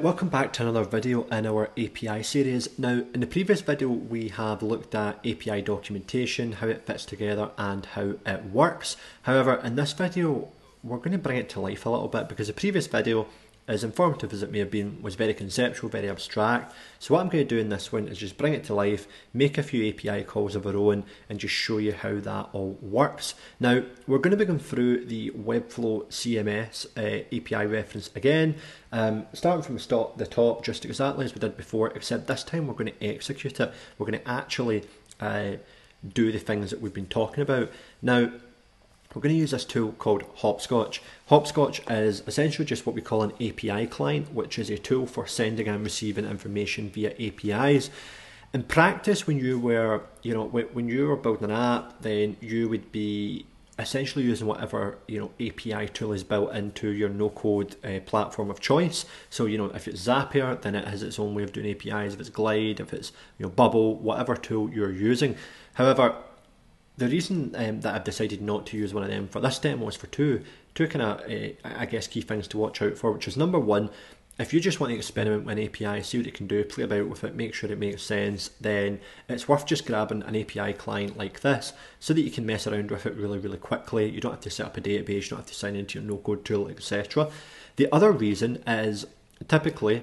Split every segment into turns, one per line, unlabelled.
Welcome back to another video in our API series. Now in the previous video we have looked at API documentation, how it fits together and how it works. However in this video we're going to bring it to life a little bit because the previous video as informative as it may have been, was very conceptual, very abstract. So what I'm going to do in this one is just bring it to life, make a few API calls of our own, and just show you how that all works. Now, we're going to be going through the Webflow CMS uh, API reference again, um, starting from the, top, just exactly as we did before, except this time we're going to execute it. We're going to actually uh, do the things that we've been talking about. Now, we're going to use this tool called Hoppscotch. Hoppscotch is essentially just what we call an API client, which is a tool for sending and receiving information via APIs. In practice, when you were, you know, when you were building an app, then you would be essentially using whatever you know API tool is built into your no-code uh, platform of choice. So you know if it's Zapier, then it has its own way of doing APIs. If it's Glide, if it's you know Bubble, whatever tool you're using. However, the reason um, that I've decided not to use one of them for this demo is for two two kind of uh, I guess key things to watch out for, which is number one, if you just want to experiment with an API, see what it can do, play about with it, make sure it makes sense, then it's worth just grabbing an API client like this so that you can mess around with it really, really quickly. You don't have to set up a database, you don't have to sign into your no-code tool, etc. The other reason is typically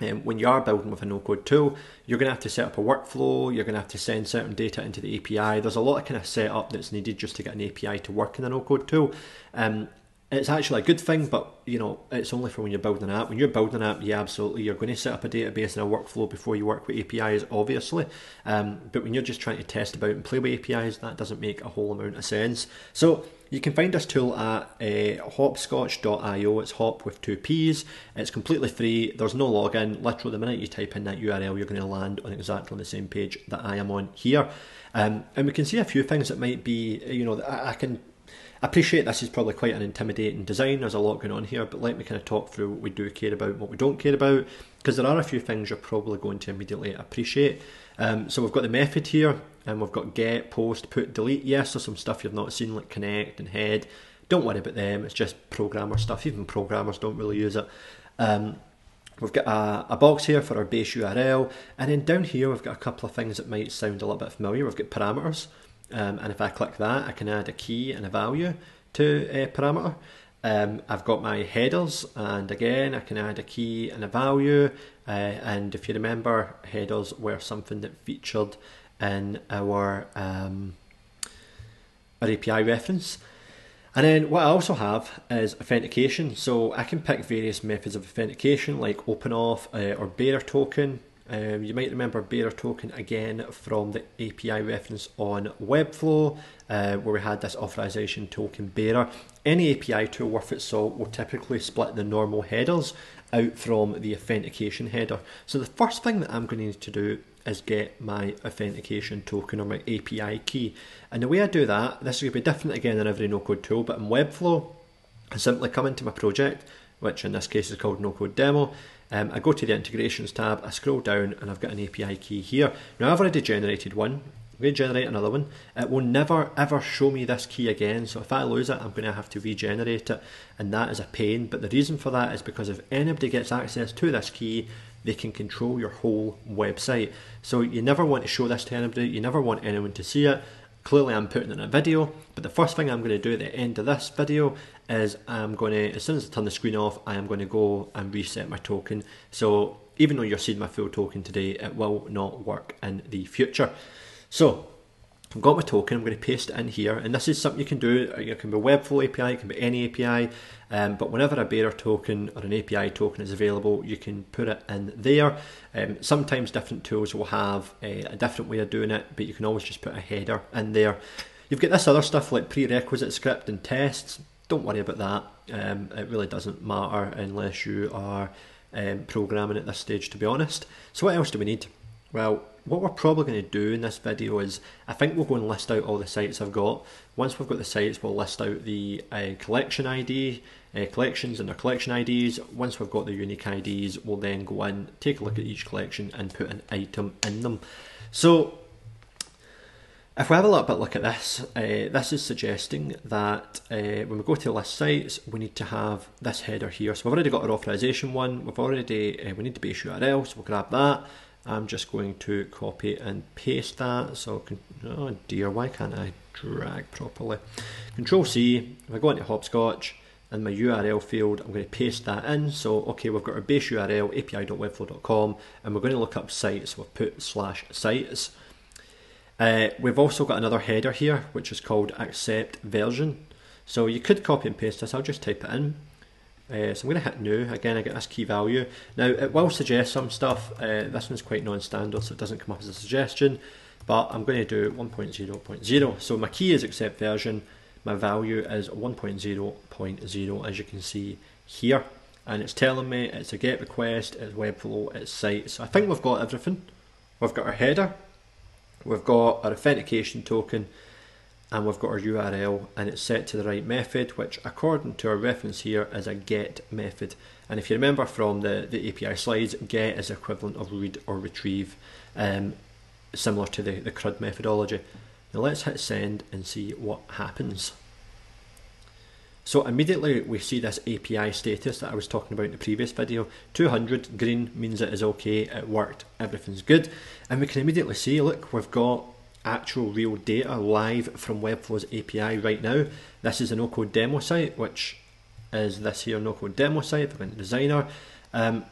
um, when you are building with a no-code tool, you're going to have to set up a workflow, you're going to have to send certain data into the API. There's a lot of kind of setup that's needed just to get an API to work in a no-code tool. Um, it's actually a good thing, but you know, it's only for when you're building an app. When you're building an app, yeah, absolutely, you're going to set up a database and a workflow before you work with APIs, obviously. Um, but when you're just trying to test about and play with APIs, that doesn't make a whole amount of sense. So you can find this tool at uh, hoppscotch.io. It's hop with two P's. It's completely free. There's no login. Literally, the minute you type in that URL, you're going to land on exactly the same page that I am on here. Um, and we can see a few things that might be, you know, I, I can appreciate this is probably quite an intimidating design. There's a lot going on here, but let me kind of talk through what we do care about, what we don't care about, because there are a few things you're probably going to immediately appreciate. Um, so we've got the method here, and we've got get, post, put, delete. Yes, there's some stuff you've not seen like connect and head. Don't worry about them. It's just programmer stuff. Even programmers don't really use it. Um, We've got a, a, box here for our base URL, and then down here we've got a couple of things that might sound a little bit familiar. We've got parameters. Um, and if I click that, I can add a key and a value to a parameter. Um, I've got my headers, and again, I can add a key and a value. Uh, and if you remember, headers were something that featured in our, um, our API reference. And then what I also have is authentication. So I can pick various methods of authentication like OpenAuth uh, or bearer token. Um, you might remember bearer token again from the API reference on Webflow, uh, where we had this authorization token bearer. Any API tool worth its salt will typically split the normal headers out from the authentication header. So the first thing that I'm going to need to do is get my authentication token or my API key. And the way I do that, this is going to be different again in every no-code tool, but in Webflow, I simply come into my project, which in this case is called no-code demo, um, I go to the integrations tab, I scroll down and I've got an API key here. Now I've already generated one, I'm going to generate another one. It will never ever show me this key again, so if I lose it, I'm going to have to regenerate it, and that is a pain. But the reason for that is because if anybody gets access to this key, they can control your whole website. So you never want to show this to anybody, you never want anyone to see it. Clearly I'm putting in a video, but the first thing I'm going to do at the end of this video is I'm going to, as soon as I turn the screen off, I am going to go and reset my token. So even though you're seeing my full token today, it will not work in the future. So I've got my token, I'm going to paste it in here, and this is something you can do. It can be Webflow API, it can be any API, um, but whenever a bearer token or an API token is available, you can put it in there. Um, sometimes different tools will have a, a, different way of doing it, but you can always just put a header in there. You've got this other stuff like prerequisite script and tests. Don't worry about that. Um, it really doesn't matter unless you are um, programming at this stage, to be honest. So what else do we need? Well, what we're probably going to do in this video is, I think we'll go and list out all the sites I've got. Once we've got the sites, we'll list out the uh, collection ID, uh, collections and their collection IDs. Once we've got the unique IDs, we'll then go in, take a look at each collection and put an item in them. So If we have a little bit look at this, uh, this is suggesting that uh, when we go to list sites, we need to have this header here. So we've already got our authorization one. We've already uh, we need the base URL, so we'll grab that. I'm just going to copy and paste that. So, oh dear, why can't I drag properly? Control C. If I go into Hoppscotch and my URL field, I'm going to paste that in. So, okay, we've got our base URL api.webflow.com, and we're going to look up sites. We've put slash sites. Uh, we've also got another header here, which is called accept version. So you could copy and paste this, I'll just type it in. Uh, so I'm going to hit new, again I get this key value. Now it will suggest some stuff, uh, this one's quite non-standard so it doesn't come up as a suggestion, but I'm going to do 1.0.0. So my key is accept version, my value is 1.0.0 as you can see here. And it's telling me it's a get request, it's Webflow, it's site. So I think we've got everything. We've got our header, We've got our authentication token and we've got our URL and it's set to the right method, which according to our reference here is a get method. And if you remember from the, the API slides, get is equivalent of read or retrieve, um, similar to the, the CRUD methodology. Now let's hit send and see what happens. So immediately we see this API status that I was talking about in the previous video. 200 green means it is okay, it worked, everything's good. And we can immediately see, look, we've got actual real data live from Webflow's API right now. This is a no-code demo site, which is this here no-code demo site, the designer. Um,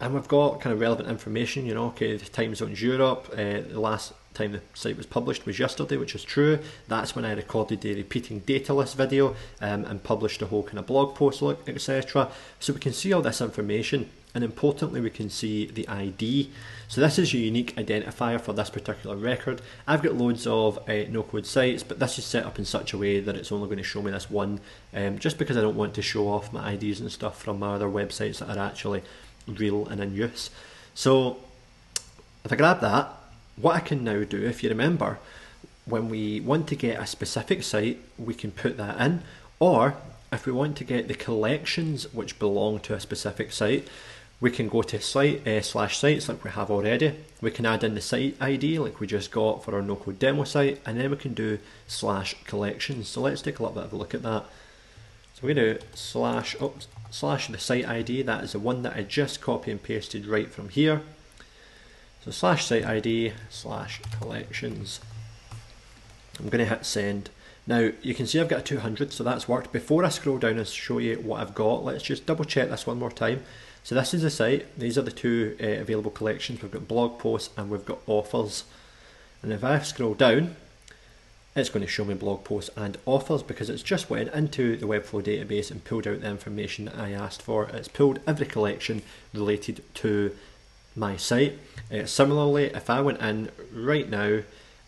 and we've got kind of relevant information, you know, okay, the time zone's Europe, uh, the last time the site was published was yesterday, which is true. That's when I recorded the repeating data list video um, and published a whole kind of blog post, etc. So we can see all this information and importantly we can see the ID. So this is your unique identifier for this particular record. I've got loads of uh, no-code sites but this is set up in such a way that it's only going to show me this one um, just because I don't want to show off my IDs and stuff from my other websites that are actually real and in use. So if I grab that what I can now do, if you remember, when we want to get a specific site, we can put that in. Or if we want to get the collections which belong to a specific site, we can go to site uh, slash sites like we have already. We can add in the site ID like we just got for our no-code demo site, and then we can do slash collections. So let's take a little bit of a look at that. So we're going to slash oops, slash the site ID. That is the one that I just copy and pasted right from here. So slash site ID slash collections. I'm going to hit send. Now you can see I've got a 200 so that's worked. Before I scroll down and show you what I've got, let's just double check this one more time. So this is the site, these are the two uh, available collections. We've got blog posts and we've got offers. And if I scroll down, it's going to show me blog posts and offers because it's just went into the Webflow database and pulled out the information that I asked for. It's pulled every collection related to my site. Uh, similarly, if I went in right now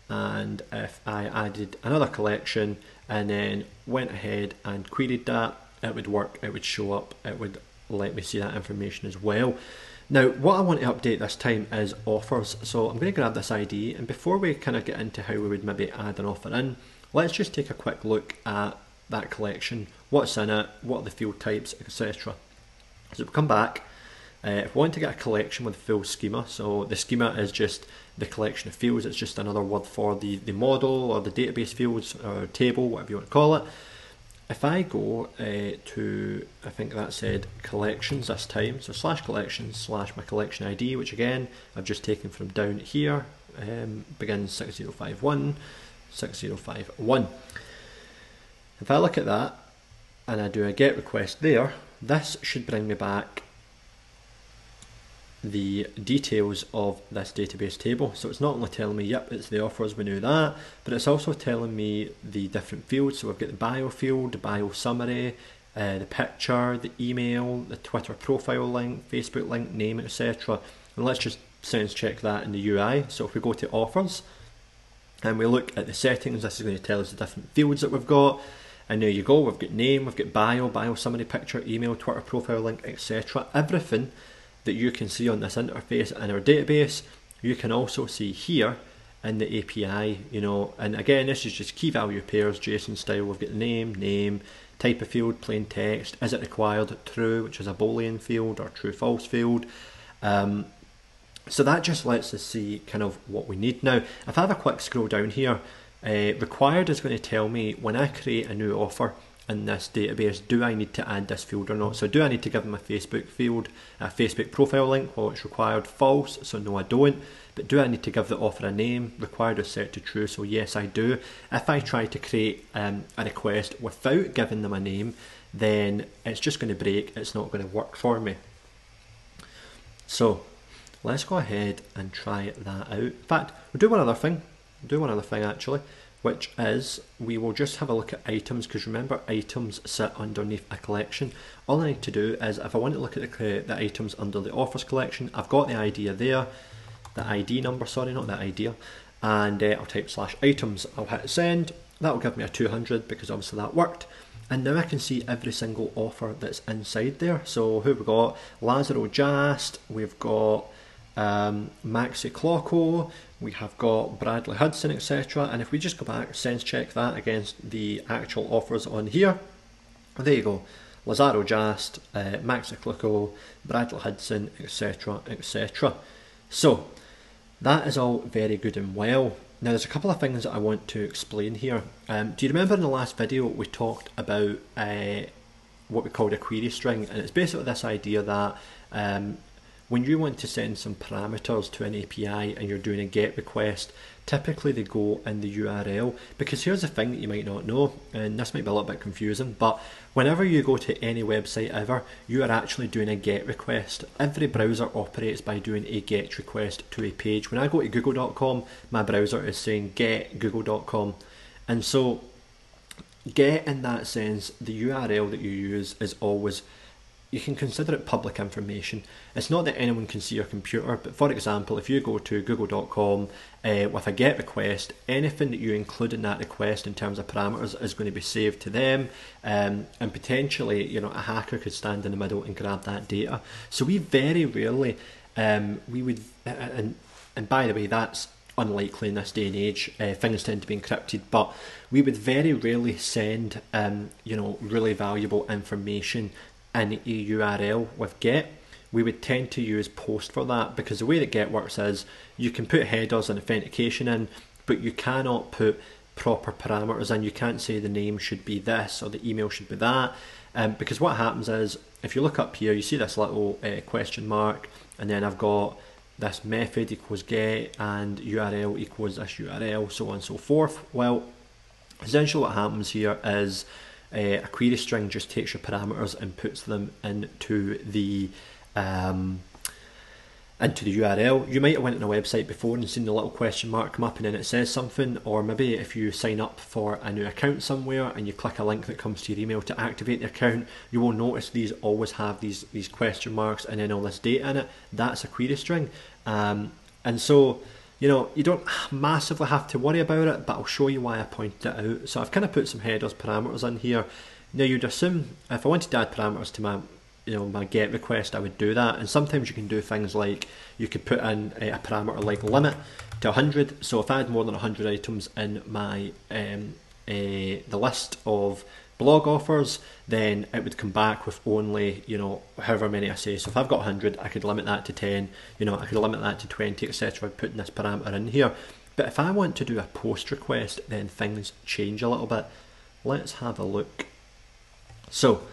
and if I added another collection and then went ahead and queried that, it would work, it would show up, it would let me see that information as well. Now, what I want to update this time is offers. So I'm going to grab this ID, and before we kind of get into how we would maybe add an offer in, let's just take a quick look at that collection, what's in it, what are the field types, etc. So we'll come back, uh, if we want to get a collection with full schema, so the schema is just the collection of fields, it's just another word for the, the model or the database fields or table, whatever you want to call it. If I go uh, to, I think that said collections this time, so slash collections slash my collection ID, which again I've just taken from down here, um, begins 6051, 6051. If I look at that and I do a get request there, this should bring me back the details of this database table. So it's not only telling me, yep, it's the offers, we knew that, but it's also telling me the different fields. So we've got the bio field, the bio summary, uh, the picture, the email, the Twitter profile link, Facebook link, name, etc. And let's just sense check that in the UI. So if we go to offers and we look at the settings, this is going to tell us the different fields that we've got. And there you go, we've got name, we've got bio, bio summary, picture, email, Twitter profile link, etc. Everything that you can see on this interface in our database, you can also see here in the API, you know, and again, this is just key value pairs, JSON style, we've got name, name, type of field, plain text, is it required, true, which is a Boolean field, or true false field. Um, so that just lets us see kind of what we need. Now, if I have a quick scroll down here, Uh, required is going to tell me when I create a new offer in this database, do I need to add this field or not? So do I need to give them a Facebook field, a Facebook profile link? Well, it's required false, so no I don't. But do I need to give the offer a name? Required is set to true, so yes I do. If I try to create um, a request without giving them a name, then it's just going to break, it's not going to work for me. So let's go ahead and try that out. In fact, we'll do one other thing, we'll do one other thing actually which is we will just have a look at items because remember items sit underneath a collection. All I need to do is if I want to look at the, the items under the offers collection, I've got the idea there, the ID number, sorry, not the idea, and uh, I'll type slash items, I'll hit send, that will give me a 200 because obviously that worked. And now I can see every single offer that's inside there. So who have we got? Lazaro Jast, we've got um, Maxi Clocko, we have got Bradley Hudson, etc. And if we just go back, sense check that against the actual offers on here, there you go. Lazaro Jast, uh, Maxi Clocko, Bradley Hudson, etc. etc. So that is all very good and well. Now there's a couple of things that I want to explain here. Um, do you remember in the last video we talked about uh, what we called a query string and it's basically this idea that um, when you want to send some parameters to an API and you're doing a GET request, typically they go in the URL. Because here's the thing that you might not know, and this might be a little bit confusing, but whenever you go to any website ever, you are actually doing a GET request. Every browser operates by doing a GET request to a page. When I go to google.com, my browser is saying get google.com. And so, get in that sense, the URL that you use is always you can consider it public information. It's not that anyone can see your computer, but for example, if you go to google.com uh, with a GET request, anything that you include in that request in terms of parameters is going to be saved to them, um, and potentially, you know, a hacker could stand in the middle and grab that data. So we very rarely, um, we would, and and by the way, that's unlikely in this day and age. Uh, things tend to be encrypted, but we would very rarely send, um, you know, really valuable information in a URL with get, we would tend to use post for that because the way that get works is you can put headers and authentication in, but you cannot put proper parameters in. You can't say the name should be this or the email should be that. Um, because what happens is if you look up here, you see this little uh, question mark, and then I've got this method equals get and URL equals this URL, so on and so forth. Well, essentially what happens here is uh, a query string just takes your parameters and puts them into the um, into the URL. You might have went on a website before and seen the little question mark come up and then it says something, or maybe if you sign up for a new account somewhere and you click a link that comes to your email to activate the account, you will notice these always have these these question marks and then all this data in it. That's a query string, um, and so you know, you don't massively have to worry about it, but I'll show you why I pointed it out. So I've kind of put some headers parameters in here. Now you'd assume if I wanted to add parameters to my you know my get request I would do that and sometimes you can do things like you could put in a, parameter like limit to 100 so if I had more than 100 items in my um, uh, the list of blog offers, then it would come back with only, you know, however many I say. So if I've got 100, I could limit that to 10, you know, I could limit that to 20, etc. putting this parameter in here. But if I want to do a post request, then things change a little bit. Let's have a look. So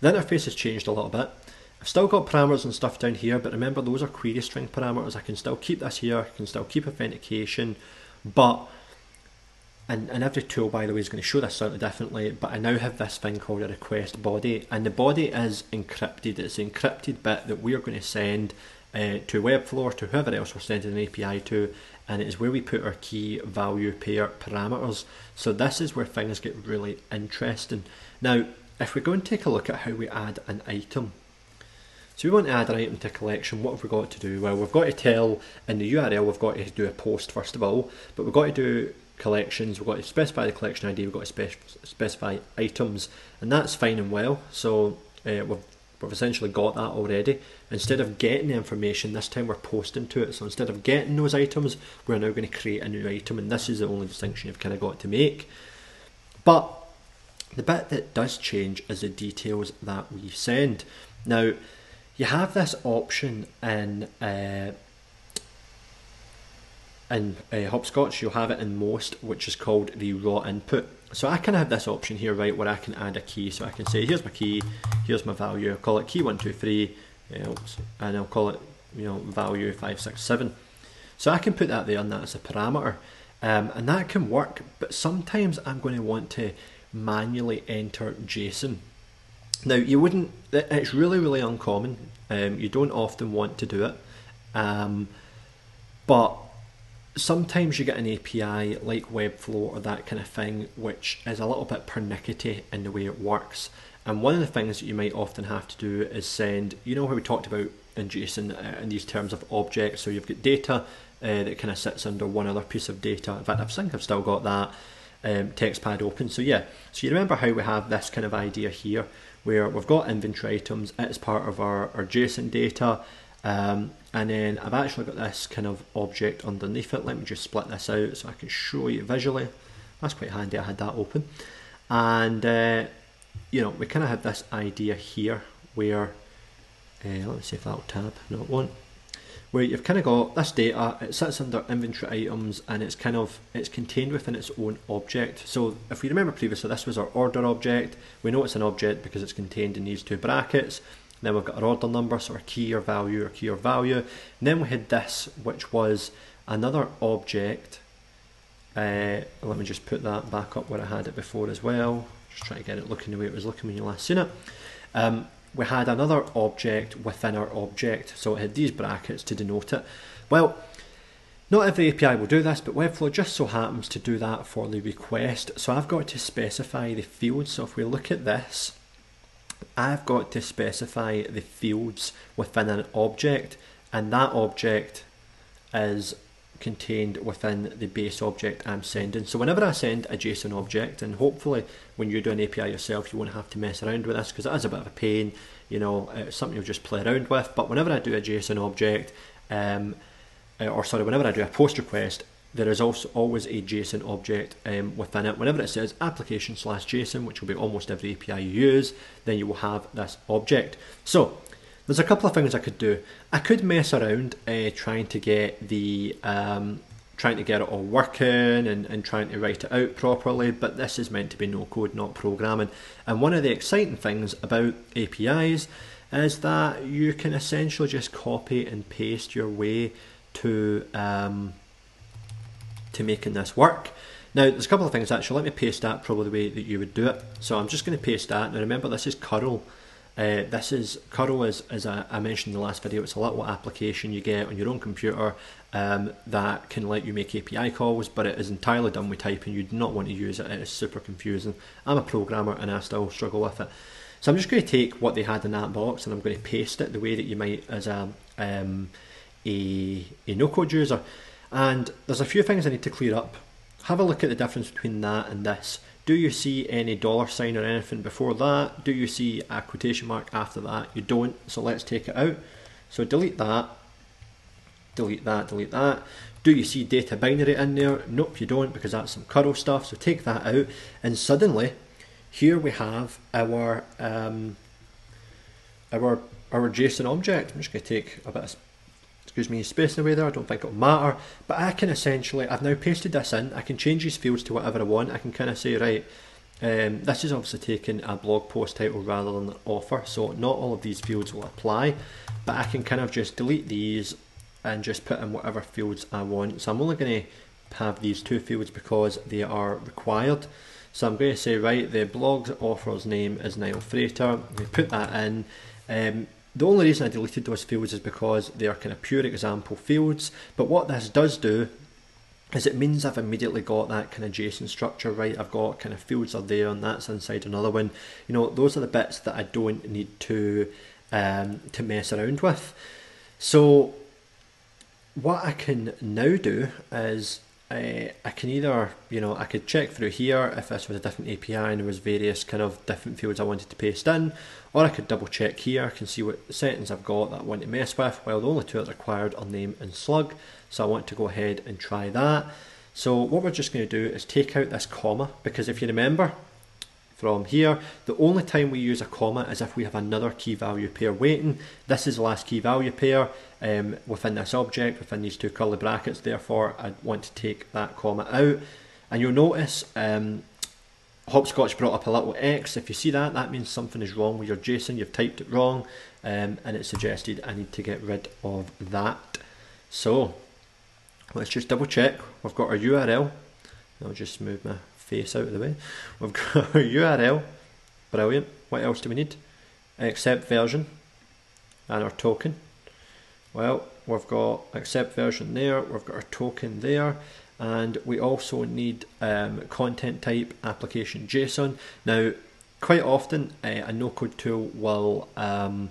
the interface has changed a little bit. I've still got parameters and stuff down here, but remember those are query string parameters. I can still keep this here, I can still keep authentication, but and, and every tool by the way is going to show this slightly differently but I now have this thing called a request body. And the body is encrypted. It's the encrypted bit that we are going to send uh, to Webflow to whoever else we're sending an API to and it is where we put our key value pair parameters. So this is where things get really interesting. Now if we go and take a look at how we add an item. So we want to add an item to a collection, what have we got to do? Well, we've got to tell in the URL, we've got to do a post first of all, but we've got to do collections, we've got to specify the collection ID, we've got to spec specify items, and that's fine and well. So uh, we've, we've essentially got that already. Instead of getting the information, this time we're posting to it. So instead of getting those items, we're now going to create a new item, and this is the only distinction you've kind of got to make. But the bit that does change is the details that we send. Now, you have this option in uh, in uh, Hoppscotch, you'll have it in most, which is called the raw input. So I can have this option here, right, where I can add a key. So I can say, here's my key, here's my value. I'll call it key one two three, and I'll call it, you know, value five six seven. So I can put that there and that as a parameter, um, and that can work. But sometimes I'm going to want to manually enter JSON. Now you wouldn't. It's really really uncommon. Um, you don't often want to do it, um, but sometimes you get an API like Webflow or that kind of thing, which is a little bit pernickety in the way it works. And one of the things that you might often have to do is send, you know, how we talked about in JSON uh, in these terms of objects. So you've got data uh, that kind of sits under one other piece of data. In fact, I think I've still got that um, TextPad open. So yeah, so you remember how we have this kind of idea here where we've got inventory items it's part of our, our JSON data. Um, and then I've actually got this kind of object underneath it. Let me just split this out so I can show you visually. That's quite handy, I had that open. And, uh, you know, we kind of have this idea here where, uh, let me see if that'll tab, no it won't. Where you've kind of got this data, it sits under inventory items and it's kind of, it's contained within its own object. So if we remember previously, this was our order object. We know it's an object because it's contained in these two brackets. Then we've got our order number, so our key or value or key or value. And then we had this, which was another object. Uh, let me just put that back up where I had it before as well. Just trying to get it looking the way it was looking when you last seen it. Um, we had another object within our object, so it had these brackets to denote it. Well, not every API will do this, but Webflow just so happens to do that for the request. So I've got to specify the fields. So if we look at this, I've got to specify the fields within an object and that object is contained within the base object I'm sending. So whenever I send a JSON object, and hopefully when you do an API yourself, you won't have to mess around with this because it is a bit of a pain, you know, it's something you'll just play around with. But whenever I do a JSON object, um, or sorry, whenever I do a post request, there is also always a JSON object um, within it. Whenever it says application slash JSON, which will be almost every API you use, then you will have this object. So there's a couple of things I could do. I could mess around uh, trying to get the um, trying to get it all working and, and trying to write it out properly, but this is meant to be no code, not programming. And one of the exciting things about APIs is that you can essentially just copy and paste your way to um, to making this work. Now, there's a couple of things actually. Let me paste that probably the way that you would do it. So I'm just going to paste that. Now, remember, this is curl. Uh, this is curl, as, as I, I, mentioned in the last video, it's a little application you get on your own computer um, that can let you make API calls, but it is entirely done with typing. You do not want to use it, it is super confusing. I'm a programmer and I still struggle with it. So I'm just going to take what they had in that box and I'm going to paste it the way that you might as a, um, a, a no-code user. And there's a few things I need to clear up. Have a look at the difference between that and this. Do you see any dollar sign or anything before that? Do you see a quotation mark after that? You don't, so let's take it out. So delete that, delete that, delete that. Do you see data binary in there? Nope, you don't because that's some curl stuff. So take that out, and suddenly, here we have our um, our our JSON object. I'm just going to take a bit of excuse me, spacing away there, I don't think it'll matter, but I can essentially, I've now pasted this in, I can change these fields to whatever I want, I can kind of say, right, um, this is obviously taking a blog post title rather than an offer, so not all of these fields will apply, but I can kind of just delete these and just put in whatever fields I want. So I'm only going to have these two fields because they are required. So I'm going to say, right, the blog's author's name is Niall Frater. We put that in. Um, the only reason I deleted those fields is because they are kind of pure example fields. But what this does do is it means I've immediately got that kind of JSON structure right. I've got kind of fields are there and that's inside another one. You know, those are the bits that I don't need to um, to mess around with. So what I can now do is I, I can either, you know, I could check through here if this was a different API and there was various kind of different fields I wanted to paste in, or I could double check here, I can see what settings I've got that I want to mess with. Well, the only two that are required are name and slug, so I want to go ahead and try that. So what we're just going to do is take out this comma, because if you remember, from here. The only time we use a comma is if we have another key value pair waiting. This is the last key value pair um, within this object, within these two curly brackets. Therefore, I want to take that comma out. And you'll notice um, Hoppscotch brought up a little X. If you see that, that means something is wrong with your JSON. You've typed it wrong, um, and it suggested I need to get rid of that. So let's just double check. We've got our URL. I'll just move my face out of the way. We've got our URL. Brilliant. What else do we need? Accept version and our token. Well, we've got accept version there. We've got our token there and we also need um, content type application JSON. Now, quite often uh, a no-code tool will um,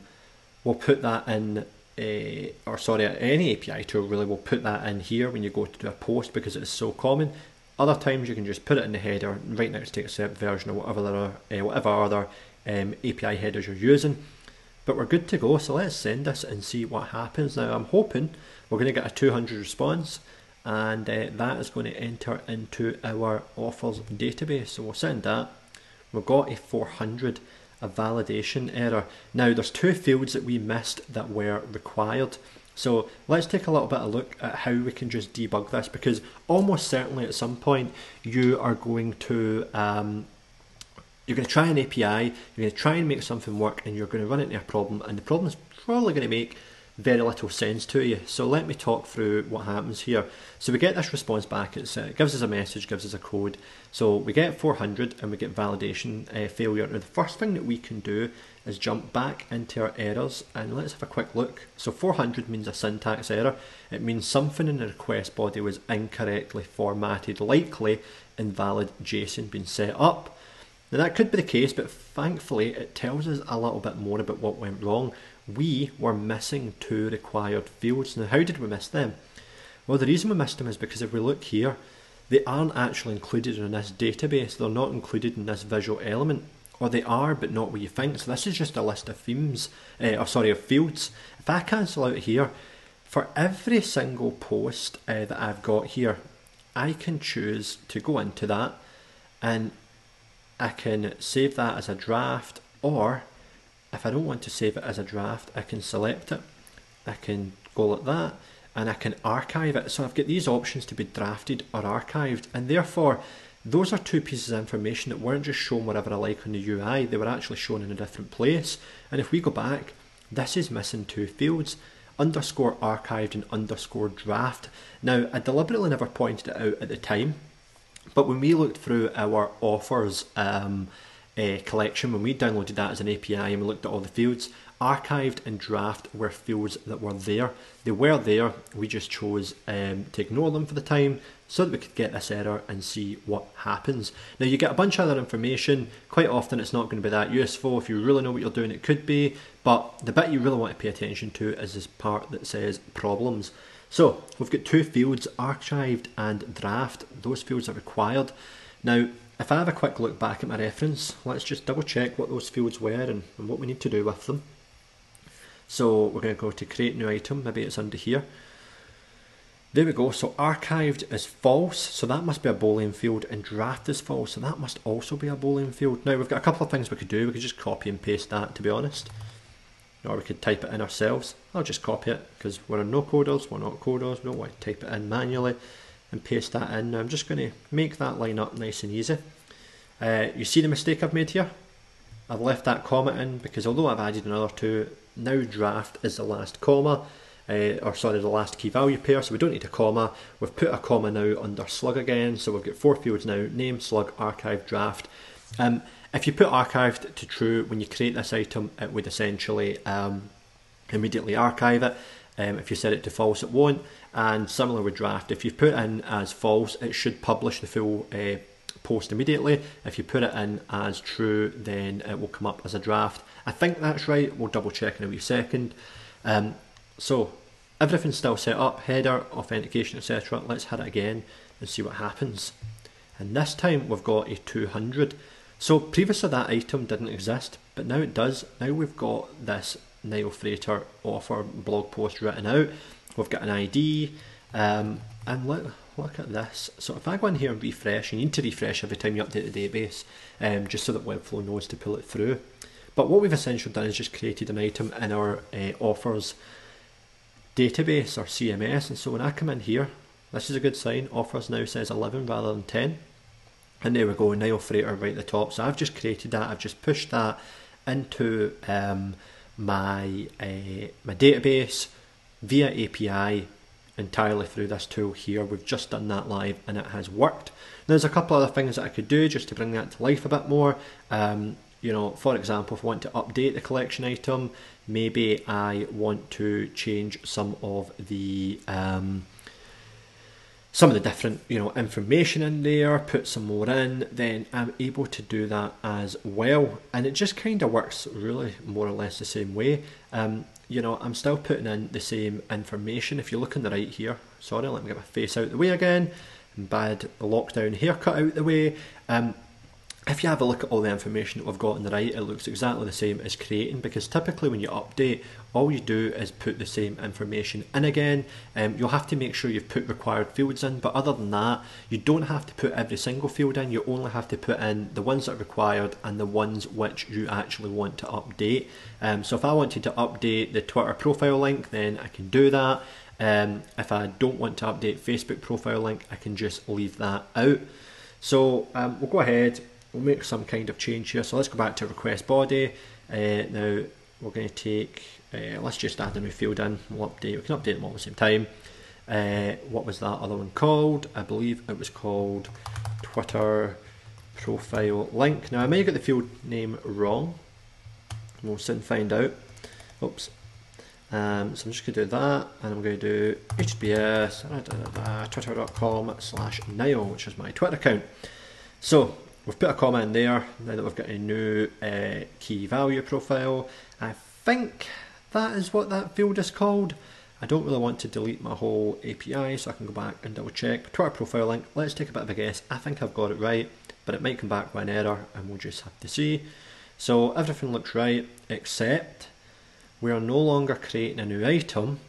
will put that in, uh, or sorry, any API tool really will put that in here when you go to do a post because it is so common. Other times you can just put it in the header right next to accept version or whatever other, uh, whatever other um, API headers you're using. But we're good to go, so let's send this and see what happens. Now I'm hoping we're going to get a 200 response and uh, that is going to enter into our offers database. So we'll send that. We've got a 400 a validation error. Now there's two fields that we missed that were required. So let's take a little bit of a look at how we can just debug this because almost certainly at some point you are going to um, you're going to try an API, you're going to try and make something work and you're going to run into a problem and the problem is probably going to make very little sense to you. So let me talk through what happens here. So we get this response back, uh, it gives us a message, gives us a code. So we get 400 and we get validation uh, failure. Now the first thing that we can do is jump back into our errors and let's have a quick look. So 400 means a syntax error. It means something in the request body was incorrectly formatted, likely invalid JSON being set up. Now that could be the case, but thankfully it tells us a little bit more about what went wrong we were missing two required fields. Now, how did we miss them? Well, the reason we missed them is because if we look here, they aren't actually included in this database. They're not included in this visual element. Or they are, but not what you think. So this is just a list of themes, uh, or sorry, of fields. If I cancel out here, for every single post uh, that I've got here, I can choose to go into that and I can save that as a draft or if I don't want to save it as a draft, I can select it. I can go like that and I can archive it. So I've got these options to be drafted or archived and therefore those are two pieces of information that weren't just shown wherever I like on the UI, they were actually shown in a different place. And if we go back, this is missing two fields, underscore archived and underscore draft. Now, I deliberately never pointed it out at the time, but when we looked through our offers um, uh, collection, when we downloaded that as an API and we looked at all the fields, archived and draft were fields that were there. They were there, we just chose um, to ignore them for the time so that we could get this error and see what happens. Now you get a bunch of other information, quite often it's not going to be that useful. If you really know what you're doing it could be, but the bit you really want to pay attention to is this part that says problems. So we've got two fields, archived and draft. Those fields are required. Now if I have a quick look back at my reference, let's just double check what those fields were and, and what we need to do with them. So we're going to go to create new item, maybe it's under here. There we go, so archived is false, so that must be a boolean field, and draft is false, so that must also be a boolean field. Now we've got a couple of things we could do, we could just copy and paste that to be honest. Or we could type it in ourselves. I'll just copy it, because we're no coders, we're not coders, we don't want to type it in manually and paste that in. Now I'm just going to make that line up nice and easy. Uh, you see the mistake I've made here? I've left that comma in because although I've added another two, now draft is the last comma, uh, or sorry, the last key value pair, so we don't need a comma. We've put a comma now under slug again, so we've got four fields now, name, slug, archive, draft. Um, if you put archived to true when you create this item, it would essentially um, immediately archive it. Um, if you set it to false, it won't. And similar with draft, if you put in as false, it should publish the full uh, post immediately. If you put it in as true, then it will come up as a draft. I think that's right. We'll double check in a wee second. Um, so everything's still set up, header, authentication, etc. Let's hit it again and see what happens. And this time we've got a 200. So previously that item didn't exist, but now it does. Now we've got this Niall Frater offer blog post written out. We've got an ID, um, and let, look at this. So if I go in here and refresh, you need to refresh every time you update the database, um, just so that Webflow knows to pull it through. But what we've essentially done is just created an item in our uh, offers database or CMS. And so when I come in here, this is a good sign. Offers now says 11 rather than 10. And there we go, Niall Frater right at the top. So I've just created that. I've just pushed that into um, my uh, my database via API entirely through this tool here. We've just done that live and it has worked. There's a couple other things that I could do just to bring that to life a bit more. Um, you know, for example, if I want to update the collection item, maybe I want to change some of the um, some of the different you know information in there, put some more in, then I'm able to do that as well. And it just kind of works really more or less the same way. Um, you know, I'm still putting in the same information. If you look on the right here, sorry, let me get my face out the way again. Bad lockdown haircut out the way. Um, if you have a look at all the information that we've got on the right, it looks exactly the same as creating because typically when you update, all you do is put the same information in again. Um, you'll have to make sure you've put required fields in, but other than that, you don't have to put every single field in. You only have to put in the ones that are required and the ones which you actually want to update. Um, so if I wanted to update the Twitter profile link, then I can do that. Um, if I don't want to update Facebook profile link, I can just leave that out. So um, we'll go ahead we'll make some kind of change here. So let's go back to request body. Uh, now we're going to take, uh, let's just add a new field in. We'll update, we can update them all at the same time. Uh, what was that other one called? I believe it was called Twitter profile link. Now I may get the field name wrong. We'll soon find out. Oops. Um, so I'm just going to do that, and I'm going to do https twitter.com slash Niall, which is my Twitter account. So We've put a comment in there now that we've got a new uh, key value profile. I think that is what that field is called. I don't really want to delete my whole API so I can go back and double check. Twitter profile link, let's take a bit of a guess. I think I've got it right, but it might come back with an error and we'll just have to see. So everything looks right except we are no longer creating a new item,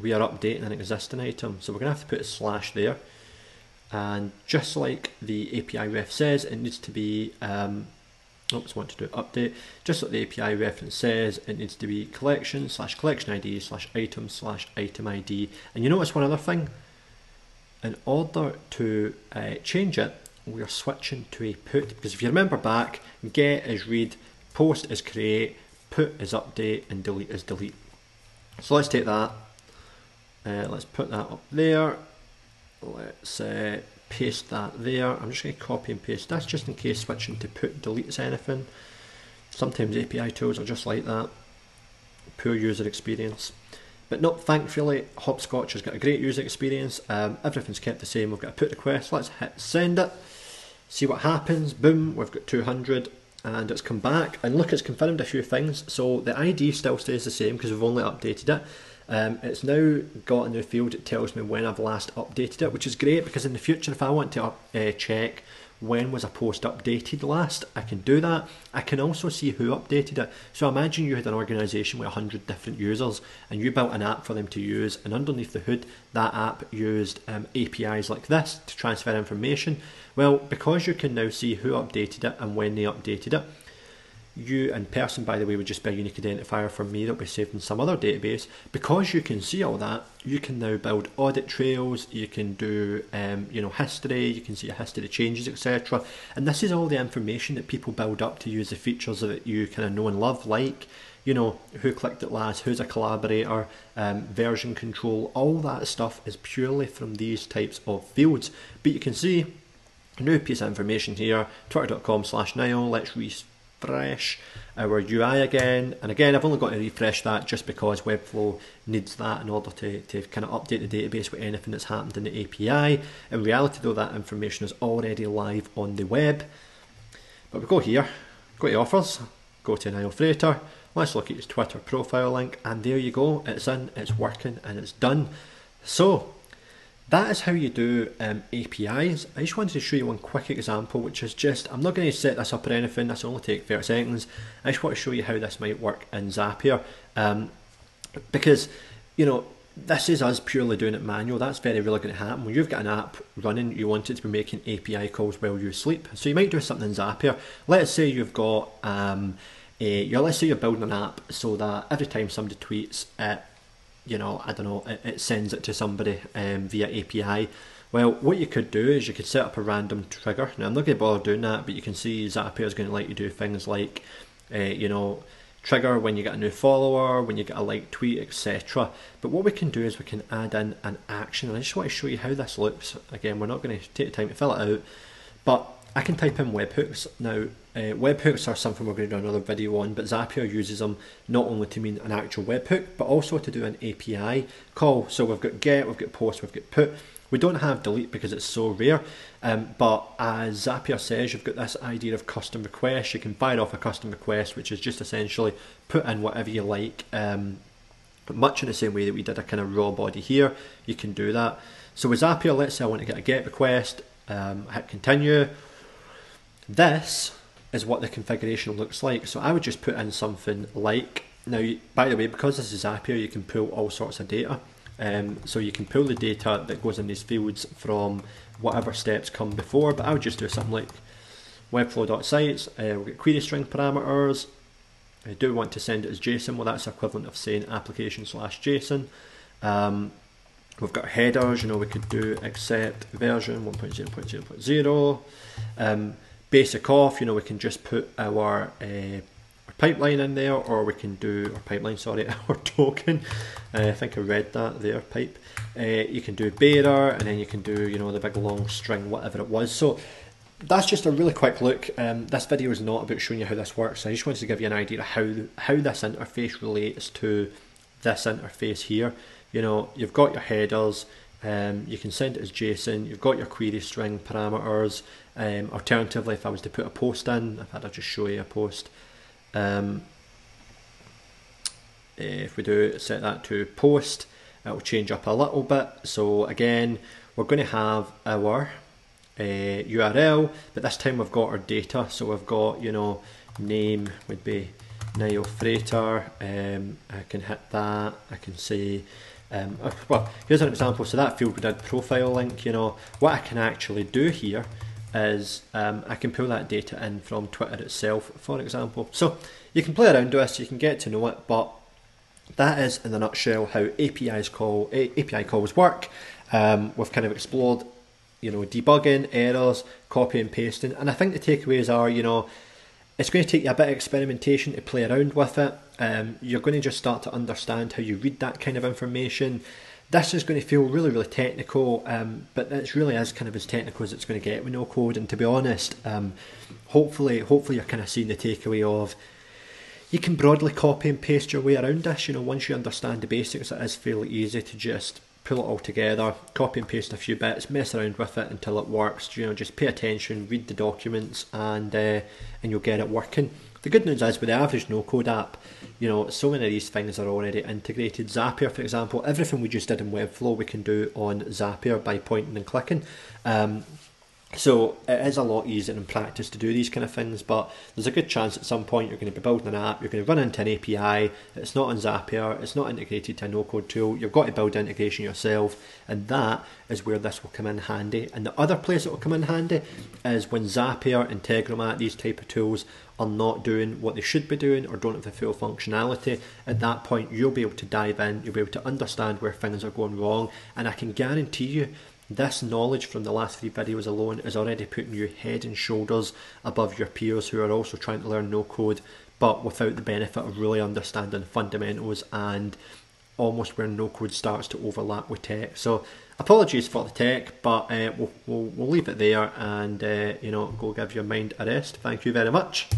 we are updating an existing item. So we're going to have to put a slash there and just like the API ref says it needs to be um, oops want to do update. Just like the API reference says it needs to be collection slash collection ID slash item slash item ID and you notice one other thing? In order to uh, change it we are switching to a put because if you remember back get is read post is create put is update and delete is delete. So let's take that. Uh, let's put that up there let's uh, paste that there. I'm just going to copy and paste. That's just in case switching to put deletes anything. Sometimes API tools are just like that. Poor user experience. But not thankfully, Hoppscotch has got a great user experience. Um, everything's kept the same. We've got a put request. Let's hit send it. See what happens. Boom, we've got 200 and it's come back. And look, it's confirmed a few things. So the ID still stays the same because we've only updated it. Um, it's now got a new field that tells me when I've last updated it, which is great because in the future, if I want to up, uh, check when was a post updated last, I can do that. I can also see who updated it. So imagine you had an organisation with 100 different users and you built an app for them to use, and underneath the hood, that app used um, APIs like this to transfer information. Well, because you can now see who updated it and when they updated it, you in person by the way would just be a unique identifier for me that'll be saved in some other database. Because you can see all that you can now build audit trails you can do um, you know history you can see a history of changes etc and this is all the information that people build up to use the features that you kind of know and love like you know who clicked it last who's a collaborator um, version control. All that stuff is purely from these types of fields. But you can see a new piece of information here twitter.com slash Niall let's re refresh our UI again. And again, I've only got to refresh that just because Webflow needs that in order to, to kind of update the database with anything that's happened in the API. In reality though, that information is already live on the web. But we go here, go to offers, go to Niall Frater, let's look at his Twitter profile link, and there you go, it's in, it's working, and it's done. So, that is how you do um, APIs. I just wanted to show you one quick example, which is just, I'm not going to set this up or anything, this will only take 30 seconds. I just want to show you how this might work in Zapier. Um, because, you know, this is us purely doing it manual. That's very rarely going to happen. When you've got an app running, you want it to be making API calls while you sleep. So you might do something in Zapier. Let's say you've got, um, a, you're, let's say you're building an app so that every time somebody tweets, it, you know, I don't know, it, it sends it to somebody um, via API. Well, what you could do is you could set up a random trigger. Now, I'm not going to bother doing that, but you can see Zapier is going to let you do things like, uh, you know, trigger when you get a new follower, when you get a like tweet, etc. But what we can do is we can add in an action, and I just want to show you how this looks. Again, we're not going to take the time to fill it out, but I can type in webhooks. Now, uh, webhooks are something we're going to do another video on, but Zapier uses them not only to mean an actual webhook, but also to do an API call. So we've got get, we've got post, we've got put. We don't have delete because it's so rare, um, but as Zapier says, you've got this idea of custom requests. You can fire off a custom request, which is just essentially put in whatever you like. Um, much in the same way that we did a kind of raw body here, you can do that. So with Zapier, let's say I want to get a get request, um, hit continue. This is what the configuration looks like. So I would just put in something like, now by the way, because this is Zapier, you can pull all sorts of data. Um, so you can pull the data that goes in these fields from whatever steps come before, but I would just do something like webflow.sites, uh, we'll get query string parameters, I do want to send it as JSON, well that's equivalent of saying application slash JSON. Um, we've got headers, you know, we could do accept version 1.0.0.0. Um, basic auth, you know, we can just put our uh, pipeline in there, or we can do our pipeline. Sorry, our token. Uh, I think I read that there. Pipe. Uh, you can do bearer, and then you can do you know the big long string, whatever it was. So that's just a really quick look. Um, this video is not about showing you how this works. I just wanted to give you an idea of how how this interface relates to this interface here. You know, you've got your headers. Um, you can send it as JSON. You've got your query string parameters. Um, alternatively, if I was to put a post in, if I'd just show you a post, um, if we do set that to post, it will change up a little bit. So again, we're going to have our uh, URL, but this time we've got our data. So we've got, you know, name would be Niall Frater. Um, I can hit that. I can say, um, uh, well, here's an example. So that field we did profile link, you know, what I can actually do here is um, I can pull that data in from Twitter itself, for example. So you can play around with this, you can get to know it, but that is in a nutshell how APIs call API calls work. Um, we've kind of explored, you know, debugging, errors, copy and pasting, and I think the takeaways are, you know, it's going to take you a bit of experimentation to play around with it. Um, you're going to just start to understand how you read that kind of information this is going to feel really, really technical, um, but it's really as kind of as technical as it's going to get with no code. And to be honest, um, hopefully, hopefully you're kind of seeing the takeaway of you can broadly copy and paste your way around this. You know, once you understand the basics, it is fairly easy to just pull it all together, copy and paste a few bits, mess around with it until it works. You know, just pay attention, read the documents, and uh, and you'll get it working. The good news is with the average no code app, you know, so many of these things are already integrated. Zapier, for example, everything we just did in Webflow we can do on Zapier by pointing and clicking. Um, so it is a lot easier in practice to do these kind of things, but there's a good chance at some point you're going to be building an app, you're going to run into an API, it's not on Zapier, it's not integrated to a no-code tool, you've got to build integration yourself, and that is where this will come in handy. And the other place it will come in handy is when Zapier, Integromat, these type of tools are not doing what they should be doing or don't have the full functionality. At that point, you'll be able to dive in, you'll be able to understand where things are going wrong, and I can guarantee you this knowledge from the last three videos alone is already putting you head and shoulders above your peers who are also trying to learn no code, but without the benefit of really understanding fundamentals and almost where no code starts to overlap with tech. So apologies for the tech, but uh, we'll, we'll, we'll leave it there and uh, you know go give your mind a rest. Thank you very much.